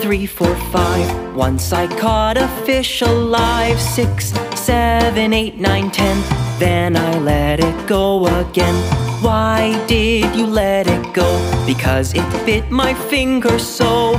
three, four, five. Once I caught a fish alive. Six, seven, eight, nine, ten. Then I let it go again. Why did you let it go? Because it bit my finger so.